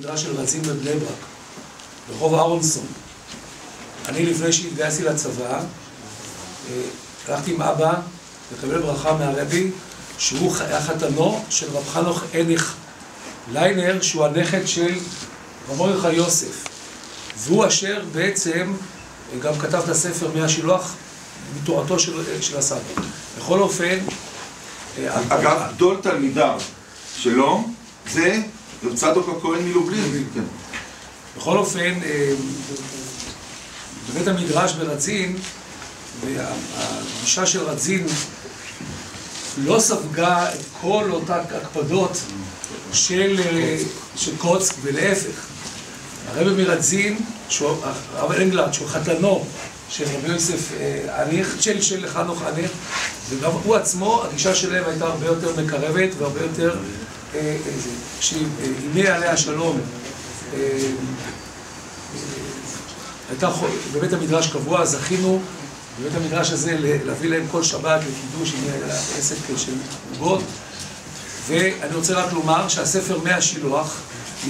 מדרש של רצים בבני ברק, ברחוב אהרונסון. אני לפני שהתגייסתי לצבא, אה, הלכתי עם אבא לקבל ברכה מהרבי, שהוא היה חתנו של רב חנוך אניך ליינר, שהוא הנכד של רב מרדכי יוסף. והוא אשר בעצם גם כתב את הספר מהשילוח מתורתו של, של הסבא. בכל אופן... אה, אגב, גדול תלמידיו שלו זה רב צדוק הכהן מלובלין. כן. בכל אופן, אה, בבית המדרש ברצין, והגישה של רצין לא ספגה את כל אותן הקפדות של, אה, של קוצק, ולהפך. הרבי מרצין, הרב אנגלרד, שהוא חתנו של רבי יוסף אה, אניך, של, של חנוך אניך, וגם הוא עצמו, הגישה שלהם הייתה הרבה יותר מקרבת והרבה יותר, כשאימי עליה השלום הייתה בבית המדרש קבוע, זכינו בבית המדרש הזה להביא להם כל שבת לקידוש עם עסק של עוגות. ואני רוצה רק לומר שהספר מאה השילוח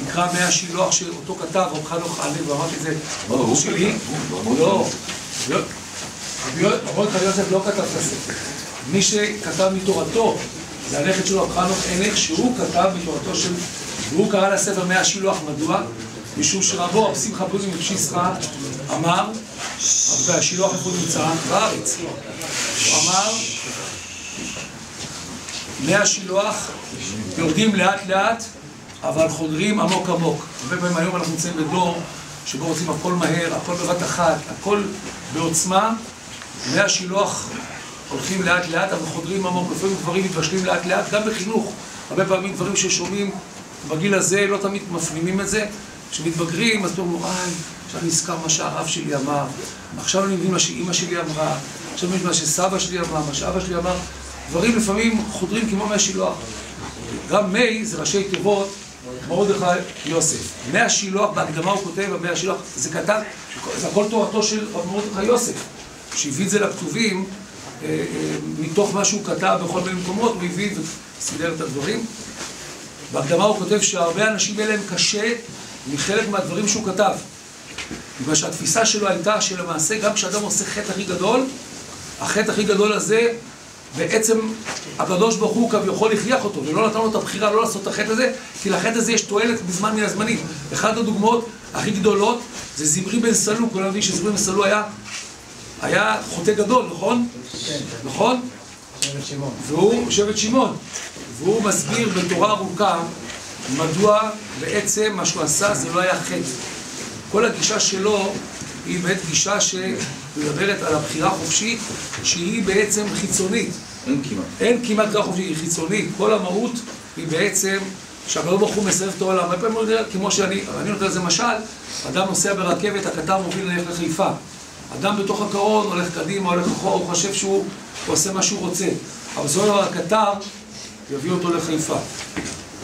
נקרא מאה השילוח שאותו כתב רב חנוך עלי, ואמרתי את זה ברור שלי. לא, רבי יוסף לא כתב את הספר. מי שכתב מתורתו זה הנכד שלו, חנוך ענך, שהוא כתב מתורתו של... והוא קרא לספר מאה השילוח, מדוע? משום שרבו, רב שמחה בוזי מפשיסחה, אמר, והשילוח איפה נמצא? בארץ. הוא אמר, מי השילוח יורדים לאט לאט, אבל חודרים עמוק עמוק. הרבה פעמים היום אנחנו נמצאים בדור שבו רוצים הכל מהר, הכל בבת אחת, הכל בעוצמה. מי השילוח הולכים לאט לאט, אבל חודרים עמוק. לפעמים דברים מתבשלים לאט לאט, גם בחינוך. הרבה פעמים דברים ששומעים בגיל הזה לא תמיד מפנימים את זה. כשמתבגרים, אז אומרים, וואי, עכשיו נזכר מה שהרב שלי אמר, עכשיו אני מבין מה שאימא שלי אמרה, עכשיו אני מבין מה שסבא שלי אמר, מה שאבא שלי אמר, דברים לפעמים חודרים כמו מהשילוח. גם מי זה ראשי תיבות, מרדכי יוסף. מהשילוח, בהקדמה הוא כותב, מהשילוח, זה כתב, זה הכל תורתו של רב מרדכי יוסף, שהביא את זה לכתובים, אה, אה, מתוך מה שהוא כתב בכל מיני מקומות, הוא הביא וסידר את הדברים. בהקדמה הוא כותב שהרבה אנשים האלה הם קשה מחלק מהדברים שהוא כתב. בגלל שהתפיסה שלו הייתה שלמעשה גם כשאדם עושה חטא הכי גדול, החטא הכי גדול הזה, בעצם הקדוש ברוך הוא כביכול הכריח אותו, ולא נתן לו את הבחירה לא לעשות את החטא הזה, כי לחטא הזה יש תועלת בזמן מן הזמנים. אחת הדוגמאות הכי גדולות זה זמרי בן סלו, כולם יודעים שזמרי בן סלו היה, היה חוטא גדול, נכון? נכון? שבט שמעון. והוא שבט שמעון. והוא מסביר בתורה ארוכה מדוע בעצם מה שהוא עשה זה לא היה חטא. כל הגישה שלו היא באמת גישה שמדברת על הבחירה החופשית שהיא בעצם חיצונית. אין כמעט. אין כמעט בחירה חופשית, היא חיצונית. כל המהות היא בעצם שהקדוש ברוך הוא מסרב את העולם. הרבה פעמים הוא יודע, כמו שאני, אני נותן לזה משל, אדם נוסע ברכבת, הקטר מוביל ללכת לחיפה. אדם בתוך הקרון הולך קדימה, הולך אחורה, הוא חושב שהוא עושה מה שהוא רוצה. אבל בסופו של דבר הקטר יביא אותו לחיפה.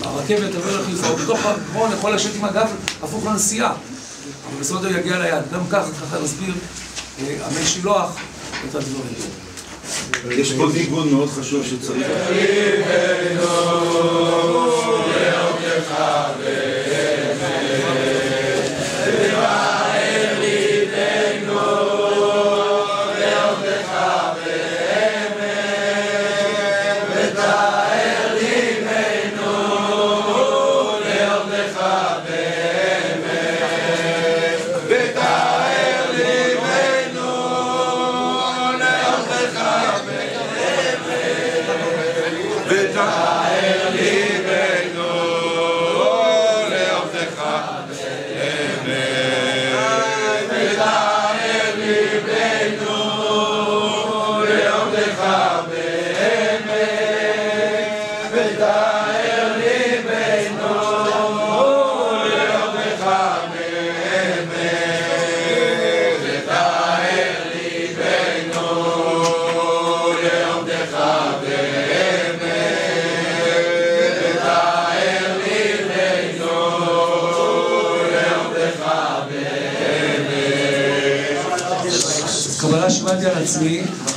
הרכבת עובר לחיפה, הוא בתוך הקרון יכול לשבת עם הגב הפוך לנסיעה. אבל בסופו של דבר יגיע ליד. גם ככה, ככה נסביר עמי שילוח את הדברים. יש פה ניגון מאוד חשוב שצריך...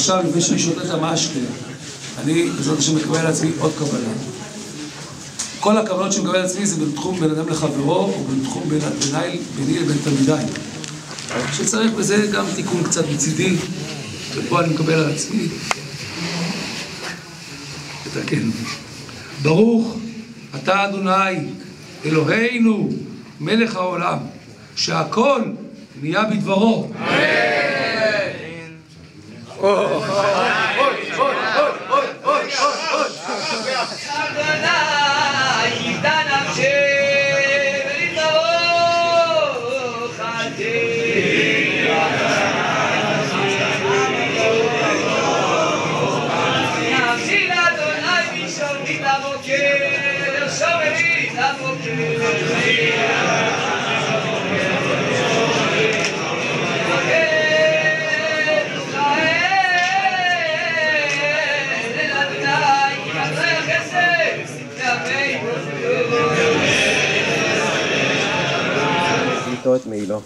עצמי, ועכשיו לפני שאני שותה את המשקה, אני בעזרת השם מקבל על עצמי עוד קבלה. כל הכוונות שאני מקבל על עצמי זה בתחום בין אדם לחברו, או בתחום ביני, ביני לבין תלמידיי. שצריך בזה גם תיקון קצת מצידי, ופה אני מקבל על עצמי. לתקן. ברוך אתה אדוני, אלוהינו, מלך העולם, שהכל נהיה בדברו. おい איתו את מעילו.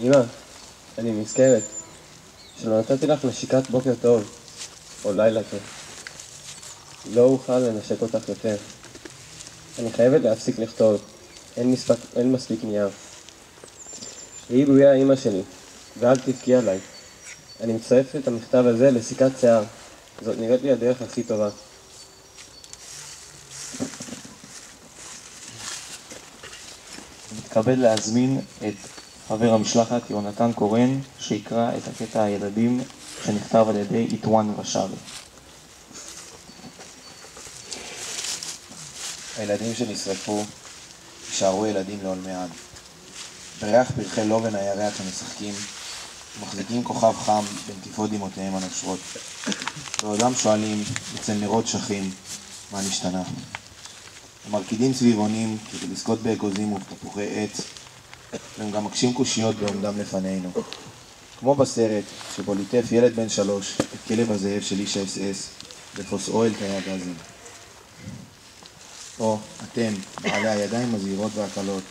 אמא, אני נזכרת שלא נתתי לך נשיקת בוקר טוב, או לילה טוב. לא אוכל לנשק אותך יותר. אני חייבת להפסיק לכתוב, אין, מספק, אין מספיק נייר. היא גויה אמא שלי, ואל תבכי עליי. אני מצרף את המכתב הזה לסיכת שיער. זאת נראית לי הדרך הכי טובה. מתכבד להזמין את חבר המשלחת יונתן קורן שיקרא את הקטע הילדים שנכתב על ידי איטואן ושארי. הילדים שנשרפו יישארו ילדים לעולמי עד. בריח פרחי לובן הירח המשחקים ומחזיקים כוכב חם בנטיפות דמעותיהם הנושרות. בעודם שואלים אצל נרות שכים מה נשתנה. הם מרקידים סביבונים כדי לזכות באגוזים ובתפוחי עץ והם גם מקשים קושיות בעומדם לפנינו. כמו בסרט שבו ליטף ילד בן שלוש את כלב הזאב של איש האס אס בפוסעו אל תאי הגזים. או אתם, בעלי הידיים הזהירות והקלות,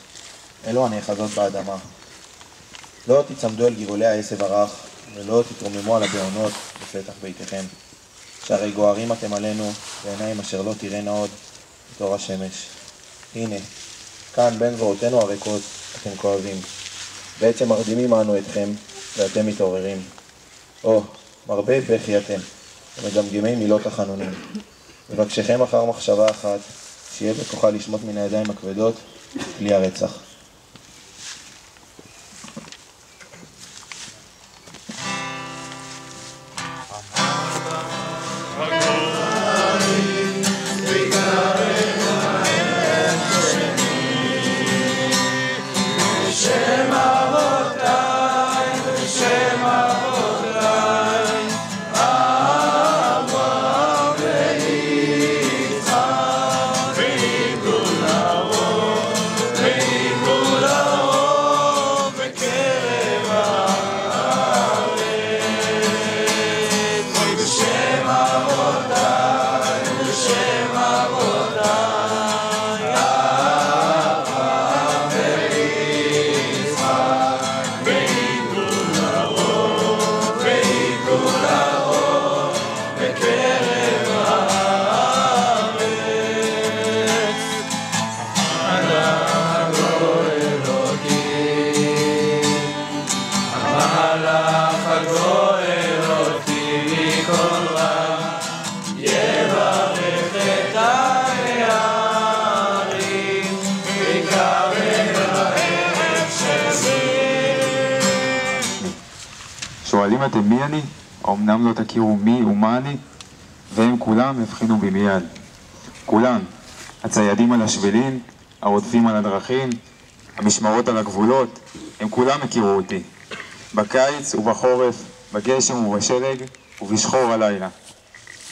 אלו הנאחזות באדמה. לא תצמדו אל גבעולי העשב הרך, ולא תתרוממו על הבעונות בפתח ביתכם. שהרי גוערים אתם עלינו, בעיניים אשר לא תראינה עוד, את אור השמש. הנה, כאן בין זרועותינו הריקות אתם כואבים. בעצם מרדימים אנו אתכם, ואתם מתעוררים. או, מרבה בכי אתם, ומגמגמי מילות החנונים. מבקשכם אחר מחשבה אחת, שיהיה בכוחה לשמוט מן הידיים הכבדות כלי הרצח. שואלים אתם מי אני? האמנם לא תכירו מי ומה אני? והם כולם הבחינו בי מיד. כולם, הציידים על השבילים, הרודפים על הדרכים, המשמרות על הגבולות, הם כולם הכירו אותי. בקיץ ובחורף, בגשם ובשלג, ובשחור הלילה.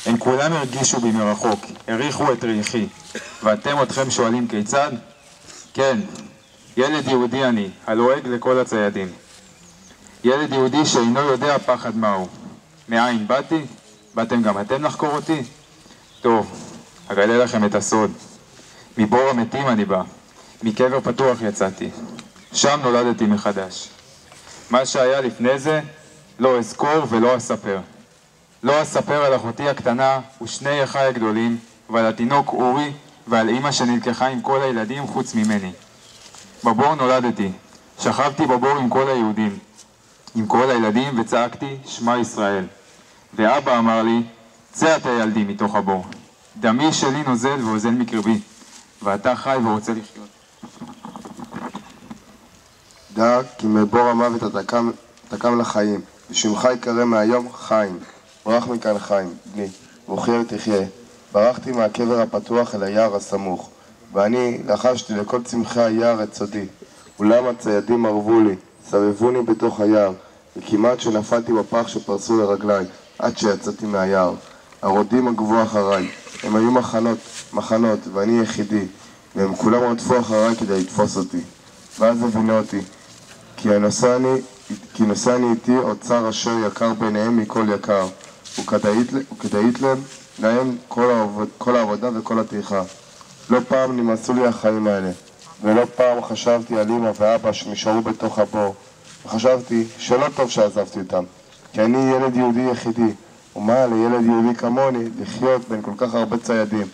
הם כולם הרגישו בי מרחוק, הריחו את ריחי. ואתם אתכם שואלים כיצד? כן, ילד יהודי אני, הלועג לכל הציידים. ילד יהודי שאינו יודע פחד מהו. מאין באתי? באתם גם אתם לחקור אותי? טוב, אגלה לכם את הסוד. מבור המתים אני בא, מקבר פתוח יצאתי. שם נולדתי מחדש. מה שהיה לפני זה, לא אזכור ולא אספר. לא אספר על אחותי הקטנה ושני אחיי הגדולים, ועל התינוק אורי, ועל אמא שנלקחה עם כל הילדים חוץ ממני. בבור נולדתי, שכבתי בבור עם כל היהודים, עם כל הילדים, וצעקתי, שמע ישראל. ואבא אמר לי, צא אתה ילדי מתוך הבור. דמי שלי נוזל ואוזל מקרבי, ואתה חי ורוצה לחיות. דע כי מבור המוות אתה קם, אתה קם לחיים, ושמך יקרא מהיום חיים. ברח מכאן חיים, בני, וכי תחיה. ברחתי מהקבר הפתוח אל היער הסמוך, ואני לחשתי לכל צמחי היער את סודי. אולם הציידים ערבו לי, סבבוני בתוך היער, וכמעט שנפלתי בפח שפרסו לרגליי, עד שיצאתי מהיער. הרודים עקבו אחריי, הם היו מחנות, מחנות, ואני יחידי, והם כולם רדפו אחריי כדי לתפוס אותי. ואז הבינו אותי, כי נשאני, כי נשאני איתי אוצר אשר יקר ביניהם מכל יקר, וכדאית להם, להם כל, העבוד, כל העבודה וכל הטרחה. לא פעם נמאסו לי החיים האלה, ולא פעם חשבתי על אמא ואבא שנשארו בתוך הבור, וחשבתי שלא טוב שעזבתי אותם, כי אני ילד יהודי יחידי, ומה לילד יהודי כמוני לחיות בין כל כך הרבה ציידים,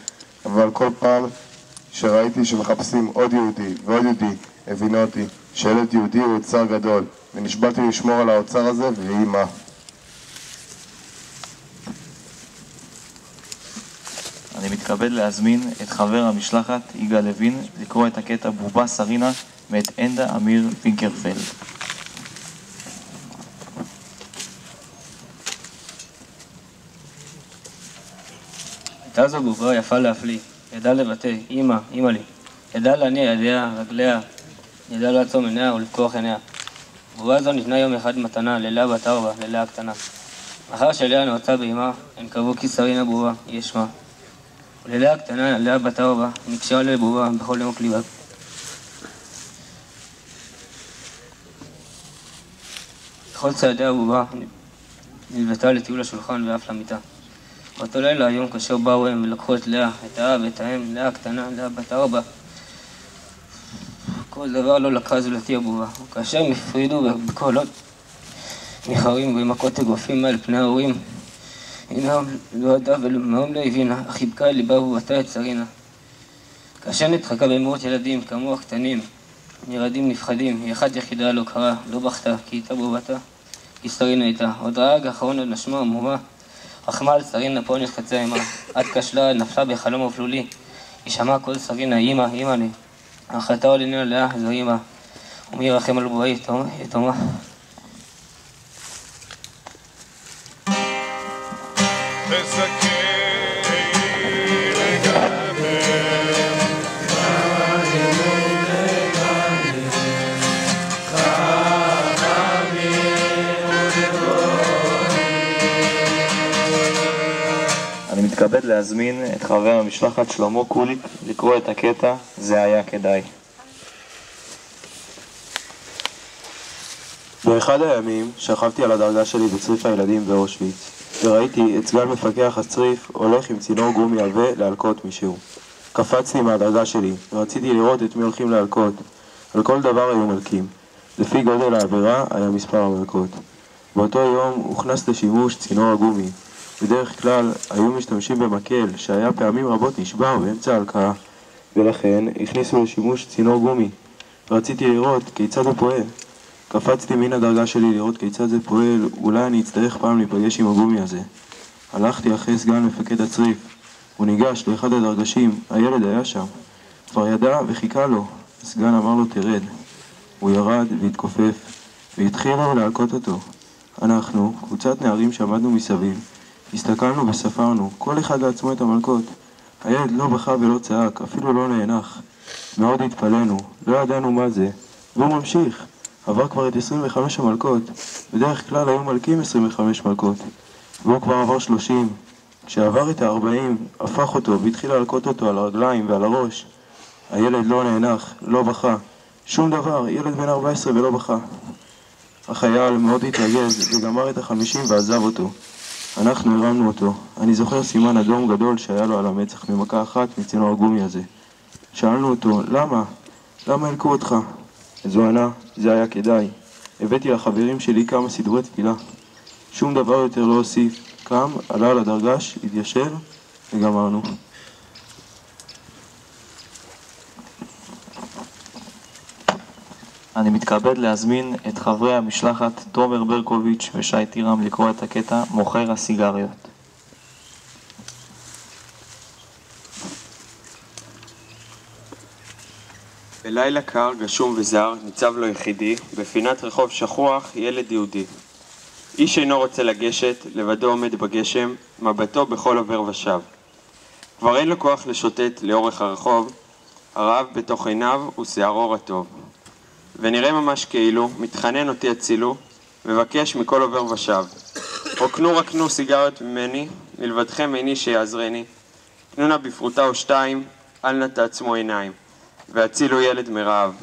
אבל כל פעם שראיתי שמחפשים עוד יהודי ועוד יהודי, הבינו אותי שילד יהודי הוא אוצר גדול, ונשבעתי לשמור על האוצר הזה ויהי מה. אני מתכבד להזמין את חבר המשלחת יגאל לוין לקרוא את הקטע בובה סרינה מאת אנדה עמיר פינקרפלד. הייתה זו בובה יפה להפליא, ידעה לבטא, אמא, אמא לי. ידעה להניע ידיה, רגליה, ידעה לעצום עיניה ולפקוח עיניה. בובה זו ניתנה יום אחד מתנה ללאה בת ארבע, ללאה הקטנה. לאחר שלאה נועצה באמה, הם קבעו כי שרינה בובה, יהיה שמה. וללאה הקטנה, לאה בת ארבע, נקשרה לבובה בכל יום קליבה. בכל צעדי הבובה נלוותה לטיול השולחן ואף למיטה. באותו לילה היום כאשר באו הם ולקחו את לאה, את האב ואת האם, לאה הקטנה, לאה בת ארבע. כל דבר לא לקחה זולתי הבובה. וכאשר הם הפרידו בקולות ניחרים ובמכות אגרופים על פני ההורים, הנה לא ידעה ומאום לא הבינה, אך חיבקה אל ליבה ובבתה את שרינה. כאשר נדחקה במאות ילדים, כאמור הקטנים, ילדים נפחדים, היא אחת יחידה לא קרה, לא בכתה, כי איתה בובתה, כי שרינה הייתה. עוד ראה האחרון על נשמה המומה, רחמה על שרינה פה נחפצה עמה, עד כשלה נפלה בחלום אפלולי, היא שמעה קול שרינה, אמא, אמא לי. החלטה עניין לאה, זו אמא, ומי ירחם על בואי יתומה. אני מתכבד להזמין את חבר המשלחת שלמה קוליק לקרוא את הקטע "זה היה כדאי". באחד הימים שכבתי על הדרגה שלי בצריף הילדים באושוויץ וראיתי את סגן מפקח הצריף הולך עם צינור גומי עבה להלקות מישהו. קפצתי מהדרגה שלי ורציתי לראות את מי הולכים להלקות. על כל דבר היו מלקים. לפי גודל העבירה היה מספר המלקות. באותו יום הוכנס לשימוש צינור הגומי. בדרך כלל היו משתמשים במקל שהיה פעמים רבות נשבר באמצע ההלקאה ולכן הכניסו לשימוש צינור גומי. רציתי לראות כיצד הוא פועל. קפצתי מן הדרגה שלי לראות כיצד זה פועל, אולי אני אצטרך פעם להיפגש עם הגומי הזה. הלכתי אחרי סגן מפקד הצריף. הוא ניגש לאחד הדרגשים, הילד היה שם. כבר ידע וחיכה לו. הסגן אמר לו תרד. הוא ירד והתכופף, והתחילו להלקות אותו. אנחנו, קבוצת נערים שעמדנו מסביב, הסתכלנו וספרנו, כל אחד לעצמו את המלקות. הילד לא בכה ולא צעק, אפילו לא נאנח. מאוד התפלאנו, לא ידענו מה זה, והוא ממשיך. עבר כבר את 25 המלקות, בדרך כלל היו מלקים 25 מלקות, והוא כבר עבר 30. כשעבר את ה-40, הפך אותו והתחיל להלקות אותו על הרגליים ועל הראש. הילד לא נאנח, לא בכה, שום דבר, ילד בן 14 ולא בכה. החייל מאוד התרגז וגמר את החמישים ועזב אותו. אנחנו הרמנו אותו. אני זוכר סימן אדום גדול שהיה לו על המצח ממכה אחת מצינור הגומי הזה. שאלנו אותו, למה? למה הלקו אותך? אז הוא ענה, זה היה כדאי. הבאתי לחברים שלי כמה סידורי תפילה. שום דבר יותר לא הוסיף. קם, עלה על הדרגש, התיישב, וגמרנו. אני מתכבד להזמין את חברי המשלחת תומר ברקוביץ' ושי טירם לקרוא את הקטע מוכר הסיגריות. בלילה קר, גשום וזר, ניצב לו יחידי, בפינת רחוב שכוח, ילד יהודי. איש אינו רוצה לגשת, לבדו עומד בגשם, מבטו בכל עובר ושב. כבר אין לו כוח לשוטט לאורך הרחוב, הרעב בתוך עיניו ושערו רטוב. ונראה ממש כאילו, מתחנן אותי הצילו, מבקש מכל עובר ושב. רוקנו רקנו סיגריות ממני, מלבדכם איני שיעזרני. תנו נא בפרוטה או שתיים, אל נא תעצמו עיניים. והצילו ילד מרעב.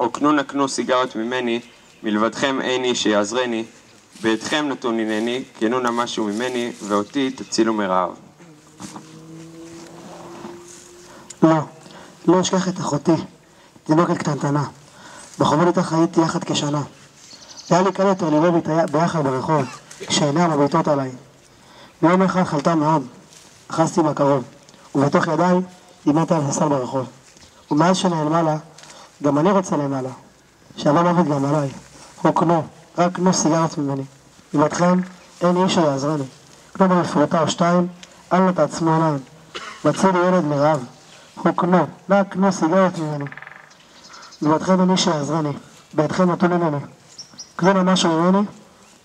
או קנו נקנו סיגריות ממני, מלבדכם אין איש שיעזרני, בידכם נתון הנני, קנו נא משהו ממני, ואותי תצילו מרעב. לא, לא אשכח את אחותי, תינוקת קטנטנה. בחובות איתך הייתי יחד כשנה. היה לי קל יותר לראות איתה ביחד ברחוב, כשעיניה מביטות עליי. ביום אחד חלתה מאוד, אחזתי בה קרוב, ובתוך ידיי היא מתה על הסל ברחוב. ומאז שנעלמה לה, גם אני רוצה למעלה. שעבר מוות גם עליי. רוקנו, רק קנו סיגרת ממני. מבעדכם, אין איש שיעזרני. קנו במפרוטה או שתיים, אל נא תעצמו עיניים. מצאו לי ילד מרעב. רוקנו, רק קנו סיגרת ממני. מבעדכם אין איש שיעזרני. בידכם נתון. קנו נא משהו ממני,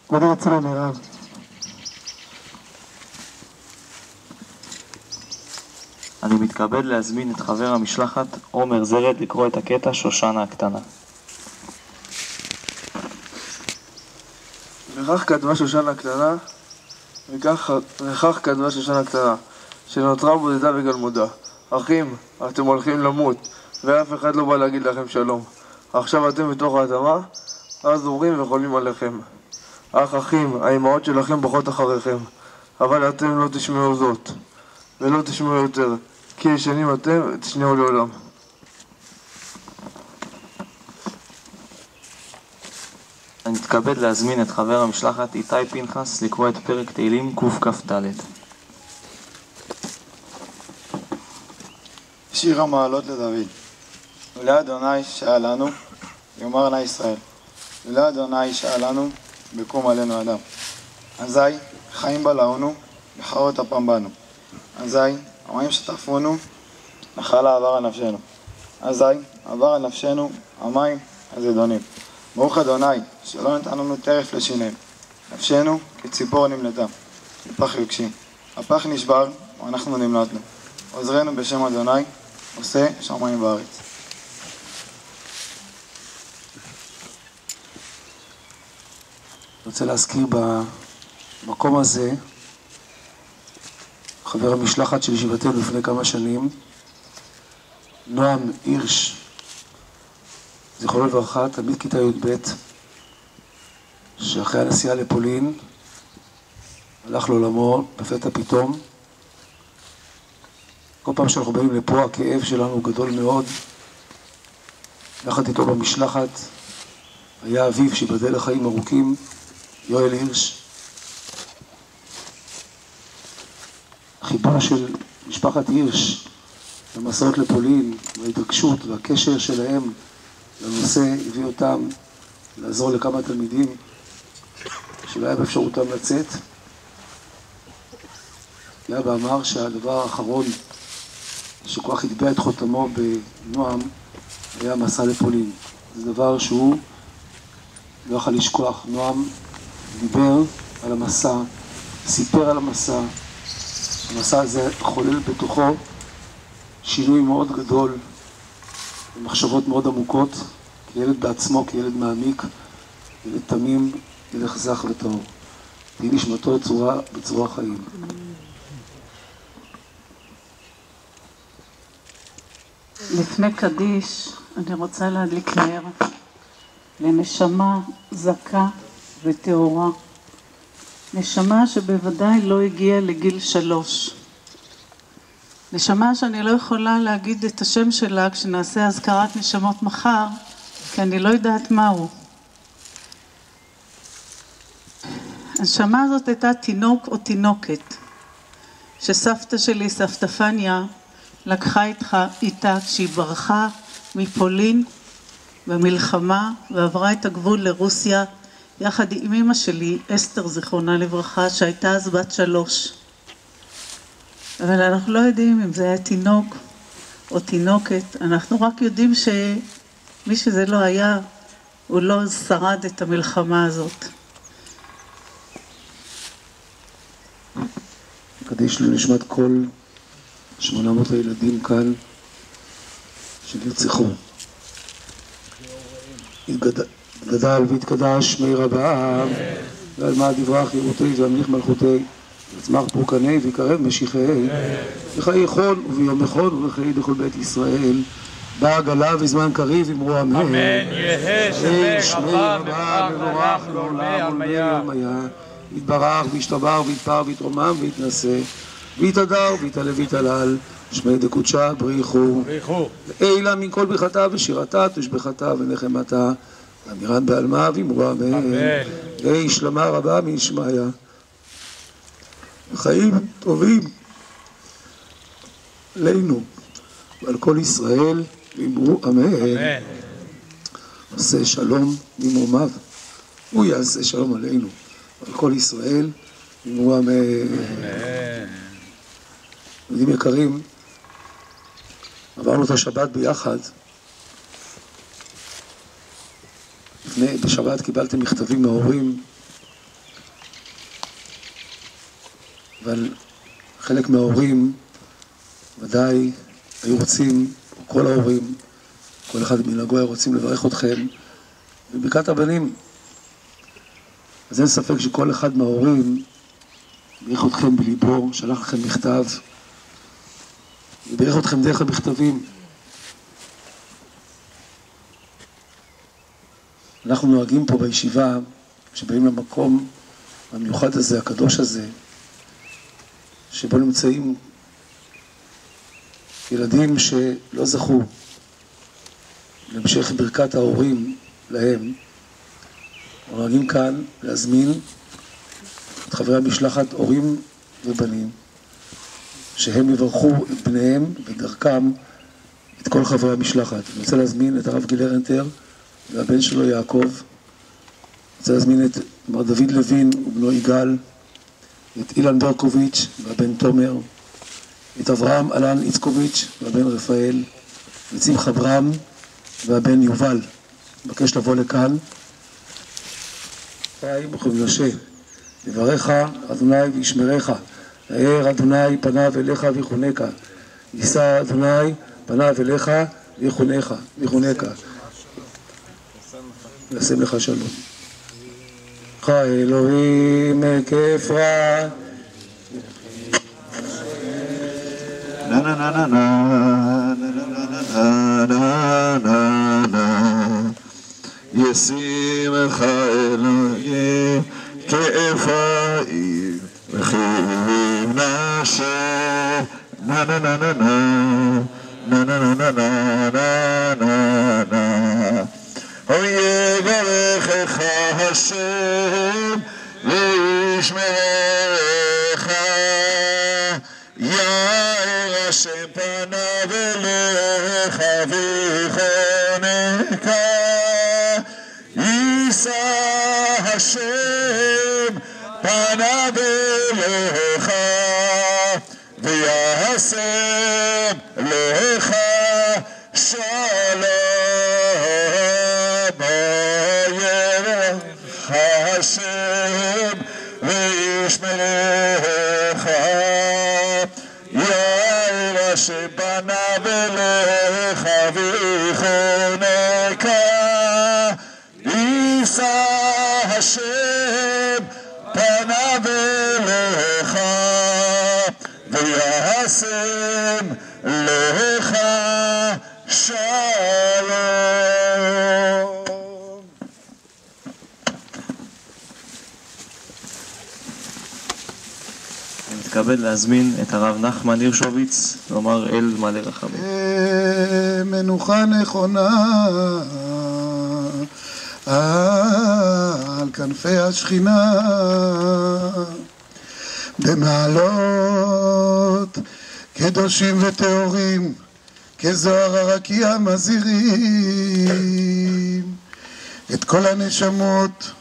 ואותי יצאו מרעב. אני מתכבד להזמין את חבר המשלחת עומר זרד לקרוא את הקטע שושנה הקטנה. וכך כתבה שושנה הקטנה, וכך, וכך כתבה שושנה הקטנה, שנותרה בודדה וגלמודה. אחים, אתם הולכים למות, ואף אחד לא בא להגיד לכם שלום. עכשיו אתם בתוך האדמה, אז אומרים וחולמים עליכם. אך אחים, האמהות שלכם בוכות אחריכם, אבל אתם לא תשמעו זאת, ולא תשמעו יותר, כי ישנים אתם ותשנאו לעולם. אני מתכבד להזמין את חבר המשלחת איתי פנחס לקרוא את פרק תהילים קכ"ד. שיר המעלות לדוד. לולא אדוני שאלנו, יאמר נא ישראל. לולא אדוני שאלנו, בקום עלינו אדם. אזי חיים בלעונו, בחרות אפם בנו. אזי המים שטרפונו, נחלה עבר על נפשנו. אזי עבר על נפשנו המים הזדונים. ברוך אדוני, שלא נתן לנו טרף לשיניהם. נפשנו כציפור נמלטה, לפח יוקשים. הפח נשבר, ואנחנו נמלטנו. עוזרנו בשם אדוני, עושה שמיים בארץ. רוצה להזכיר במקום הזה, חבר המשלחת של ישיבתנו לפני כמה שנים, נועם הירש, זיכרונו לברכה, תלמיד כיתה י"ב, שאחרי הנסיעה לפולין הלך לעולמו לפתע פתאום. כל פעם שאנחנו באים לפה הכאב שלנו גדול מאוד. יחד איתו במשלחת היה אביו שיבדל לחיים ארוכים, יואל הירש. החיבור של משפחת הירש למסעות לפולין וההתרגשות והקשר שלהם לנושא הביא אותם לעזור לכמה תלמידים שלא היה באפשרותם לצאת. יאבא אמר שהדבר האחרון שכל כך הטביע את חותמו בנועם היה מסע לפולין. זה דבר שהוא לא יכל לשכוח. נועם דיבר על המסע, סיפר על המסע. המסע הזה חולל בתוכו שינוי מאוד גדול, מחשבות מאוד עמוקות, כילד בעצמו, כילד מעמיק, ילד תמים, ילד זך וטהור. תהי נשמתו בצורה, בצורה חיים. לפני קדיש אני רוצה להדליק נר לנשמה זכה וטהורה. נשמה שבוודאי לא הגיעה לגיל שלוש. נשמה שאני לא יכולה להגיד את השם שלה כשנעשה אזכרת נשמות מחר, כי אני לא יודעת מהו. הנשמה הזאת הייתה תינוק או תינוקת, שסבתא שלי, סבתא פניה, לקחה איתך, איתה כשהיא ברחה מפולין במלחמה ועברה את הגבול לרוסיה יחד עם אמא שלי, אסתר זיכרונה לברכה, שהייתה אז בת שלוש. אבל אנחנו לא יודעים אם זה היה תינוק או תינוקת, אנחנו רק יודעים שמי שזה לא היה, הוא לא שרד את המלחמה הזאת. קדיש לנשמת כל 800 הילדים כאן שנרצחו. יתגדל ויתקדש שמי רבה ועל מה דברך ירותי והמליך מלכותי. יצמח פורקני ויקרב משיחי. בחיי חול וביום חול ובחיי דכל בית ישראל. באה גלה בזמן קריב אמרו אמן. אמן. יהא שמך רבה מבורך לעולם ולעולמי יתברך וישתבר ויתפר ויתרומם ויתנשא. ויתהדר ויתעלה ויתהלל. שמי דקודשה בריחו. ואילה מן כל ברכתה ושירתה תושבחתה ונחמתה אמירת בעלמה ואמרו אמן. ויהי שלמה רבה מישמעיה. חיים טובים עלינו ועל כל ישראל ואמרו אמן. עושה שלום ממרומיו הוא יעשה שלום עלינו ועל כל ישראל ואמרו אמן. יהודים יקרים עברנו את השבת ביחד לפני, בשבת קיבלתם מכתבים מההורים אבל חלק מההורים ודאי היו רוצים, כל ההורים, כל אחד מנהגו היה רוצים לברך אתכם בברכת הבנים. אז אין ספק שכל אחד מההורים בירך אתכם בליבו, שלח לכם מכתב, ובירך אתכם דרך המכתבים. אנחנו נוהגים פה בישיבה, כשבאים למקום המיוחד הזה, הקדוש הזה, שבו נמצאים ילדים שלא זכו להמשך ברכת ההורים להם, נוהגים כאן להזמין את חברי המשלחת הורים ובנים, שהם יברכו את בניהם ודרכם את כל חברי המשלחת. אני רוצה להזמין את הרב גיל ארנטר והבן שלו יעקב. רוצה להזמין את מר דוד לוין ובנו יגאל, את אילן ברקוביץ' והבן תומר, את אברהם אלן איצקוביץ' והבן רפאל, את שמחה ברם והבן יובל. מבקש לבוא לכאן. חיים וכמנשה, יברך אדוני וישמרך, האר אדוני פניו אליך ויחונקה, יישא אדוני פניו אליך ויחונקה, וישם לך שלום. לך אלוהים רע. na na na na na na na na na ישימך אלוהים כאפרים נשה na na na na na na na na na na na na ויברכך השם וישמרך יאר השם פניו אליך ויחונקה יישא השם פניו אליך ויעשה לך שלום מתכבד להזמין את הרב נחמן הירשוביץ לומר אל מלא רחמים. מנוחה נכונה על כנפי השכינה במעלות קדושים וטהורים כזוהר הרקיע מזהירים כל הנשמות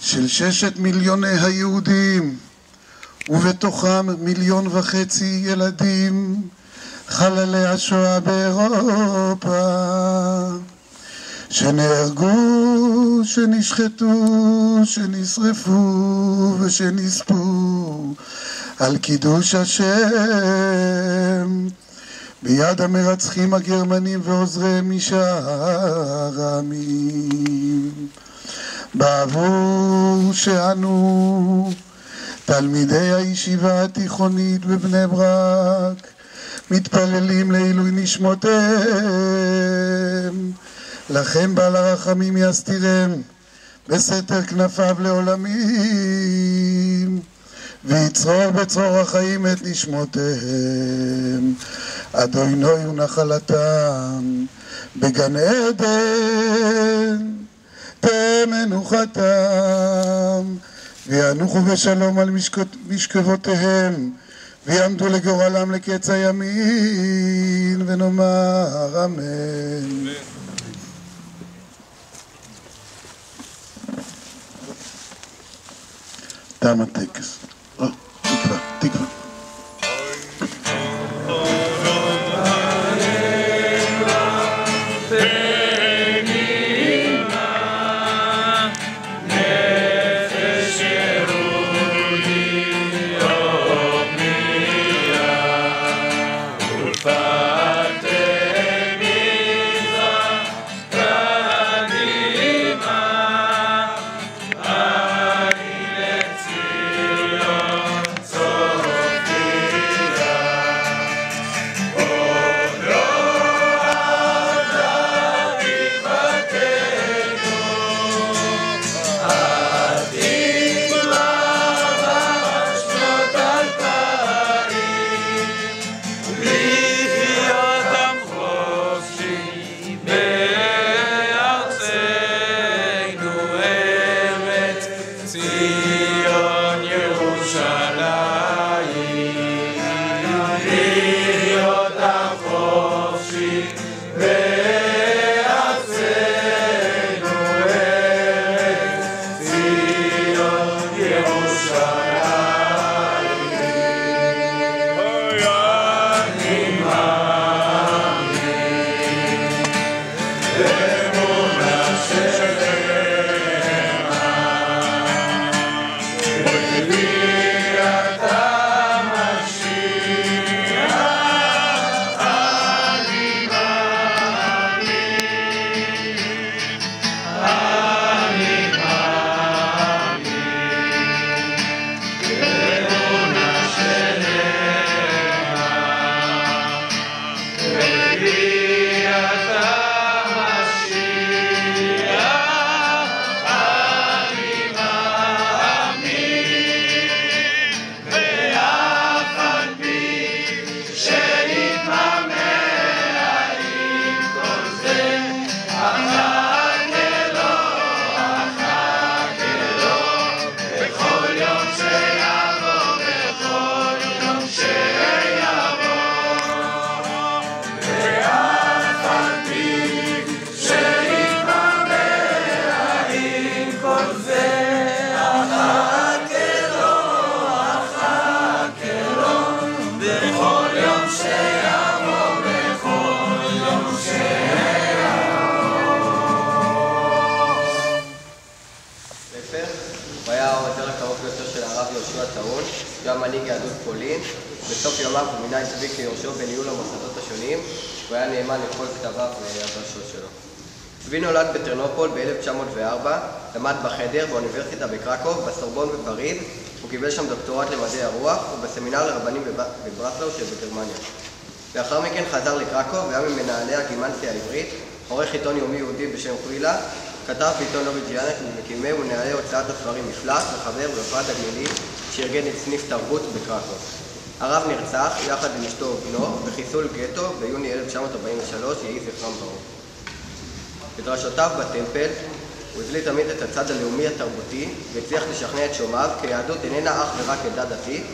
של ששת מיליוני היהודים, ובתוכם מיליון וחצי ילדים, חללי השואה באירופה, שנהרגו, שנשחטו, שנשרפו ושנספו על קידוש השם ביד המרצחים הגרמנים ועוזריהם משאר העמים. בעבור שאנו תלמידי הישיבה התיכונית בבני ברק מתפללים לעילוי נשמותיהם. לכן בעל הרחמים יסתירם בסתר כנפיו לעולמים ויצרור בצרור החיים את נשמותיהם. אדוני הוא נחלתם בגן עדן תמנוחתם וינוחו בשלום על משכבותיהם ויעמדו לגורלם לקץ הימין ונאמר אמן. תם הטקס. תקווה, תקווה. גם מנהיג יהדות פולין. בסוף ימיו הוא מינה את צבי כיורשו בניהול המוסדות השונים, הוא היה נאמן לכל כתביו והדרשות שלו. צבי נולד בטרנופול ב-1904, למד בחדר באוניברסיטה בקרקוב, בסורבון בפריז, הוא קיבל שם דוקטורט למדעי הרוח, ובסמינר לרבנים בב- בברסלאו שבגרמניה. לאחר מכן חזר לקרקוב והיה ממנהלי הגימנסיה העברית, עורך עיתון יומי יהודי בשם חווילה, כתב בעיתון נובי דז'ניק ממקימי ומנהלי הוצאת הספרים מפלס וחבר בפרט הגלילי שארגן את סניף תרבות בקרקוב. הרב נרצח יחד עם אשתו ובנו בחיסול גטו ביוני 1943, יהי זכרם ברוך. בדרשותיו בטמפל הוא הבליט תמיד את הצד הלאומי התרבותי והצליח לשכנע את שומעיו כי היהדות איננה אך ורק עדה דתית,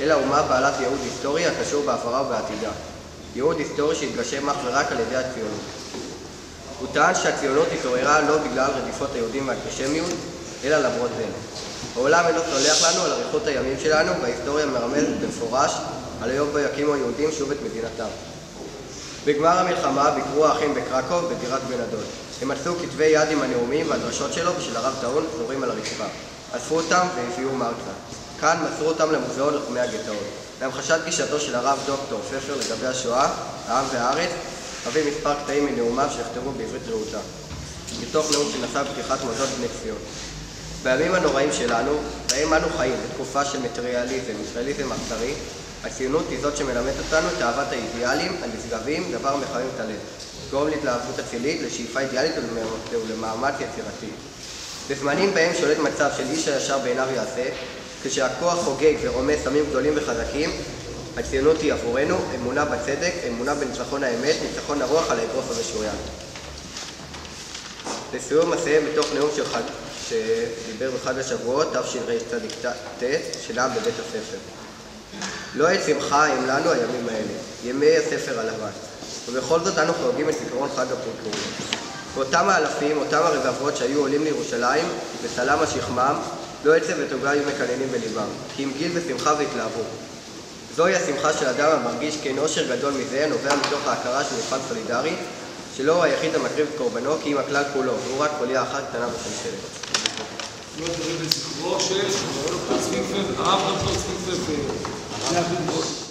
אלא אומה בעלת ייעוד היסטורי הקשור בעברה ובעתידה. ייעוד היסטורי שהתגשם אך ורק על ידי הציונות. הוא טען שהציונות התעוררה לא בגלל רדיפות היהודים והאנטישמיות, אלא למרות זה. העולם אינו סולח לנו על אריכות הימים שלנו, וההיסטוריה מרמזת במפורש על היום בו יקימו היהודים שוב את מדינתם. בגמר המלחמה ביקרו האחים בקרקוב בדירת בן הדוד. הם מצאו כתבי יד עם הנאומים והדרשות שלו ושל הרב טעון פזורים על הרצפה. אספו אותם והביאום ארצה. כאן מסרו אותם למוזיאון לוחמי הגטאות. להמחשת גישתו של הרב דוקטור פפר לגבי השואה, העם והארץ, אביא מספר קטעים מנאומיו שנכתבו בעברית רהוטה. מתוך נאום שנשא בפתיחת מוסדות בני ציון. בימים הנוראים שלנו, בהם אנו חיים בתקופה של מטריאליזם, ישראליזם אכזרי, הציונות היא זאת שמלמדת אותנו את אהבת האידיאלים הנשגבים, דבר מחמם את הלב. גורם להתלהבות אצילית, לשאיפה אידיאלית ולמ- ולמאמץ יצירתי. בזמנים בהם שולט מצב של איש הישר בעיניו יעשה, כשהכוח חוגג ורומס סמים גדולים וחזקים, הציונות היא עבורנו אמונה בצדק, אמונה בניצחון האמת, ניצחון הרוח על האגרוף המשוריין. לסיום אסיים בתוך נאום של חג, שדיבר בחג השבועות, תשרצ"ט, שנאם בבית הספר. לא עת שמחה הם לנו הימים האלה, ימי הספר הלבן. ובכל זאת אנו חוגגים את זיכרון חג הפורקורים. ואותם האלפים, אותם הרבבות שהיו עולים לירושלים, בסלם השכמם, לא עצב ותוגה היו מקננים בליבם, כי אם גיל בשמחה והתלהבות. זוהי השמחה של אדם המרגיש כי אין אושר גדול מזה הנובע מתוך ההכרה של מבחן סולידרי, שלא הוא היחיד המקריב את קורבנו, כי אם הכלל כולו, והוא רק חוליה אחת קטנה בשלשלת. לא דברים לזכרו של דוקטור צבי פפר, הרב דוקטור צבי פפר. זה הכי גדול.